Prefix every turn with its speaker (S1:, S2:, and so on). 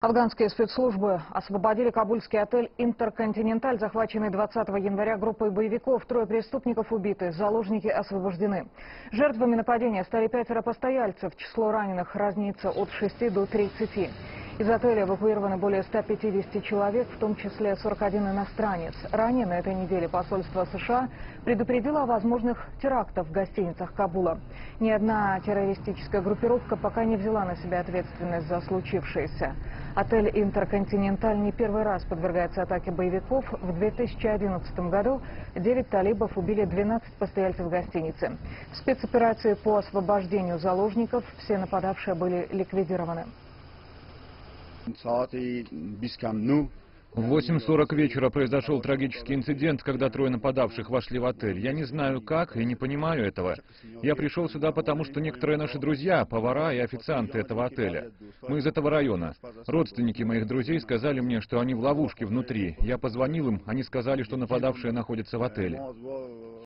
S1: Афганские спецслужбы освободили кабульский отель «Интерконтиненталь», захваченный 20 января группой боевиков. Трое преступников убиты, заложники освобождены. Жертвами нападения стали пятеро постояльцев. Число раненых разнится от 6 до 30. Из отеля эвакуированы более 150 человек, в том числе 41 иностранец. Ранее на этой неделе посольство США предупредило о возможных терактах в гостиницах Кабула. Ни одна террористическая группировка пока не взяла на себя ответственность за случившееся. Отель «Интерконтиненталь» не первый раз подвергается атаке боевиков. В 2011 году 9 талибов убили 12 постояльцев гостиницы. В спецоперации по освобождению заложников все нападавшие были ликвидированы.
S2: В 8.40 вечера произошел трагический инцидент, когда трое нападавших вошли в отель. Я не знаю как и не понимаю этого. Я пришел сюда, потому что некоторые наши друзья, повара и официанты этого отеля. Мы из этого района. Родственники моих друзей сказали мне, что они в ловушке внутри. Я позвонил им, они сказали, что нападавшие находятся в отеле.